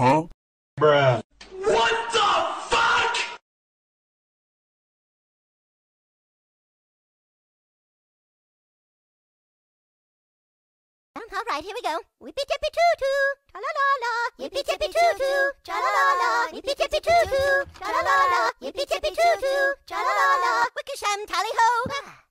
Huh? Bruh. What the fuck? Mm, all right, here we go. Whippy tippy toot toot! Ta la la la! Yippee tippy toot toot! Cha la la la! Yippee tippy toot toot! Cha la la la! Yippee tippy choo choo, tra la la la. Wickersham tally ho.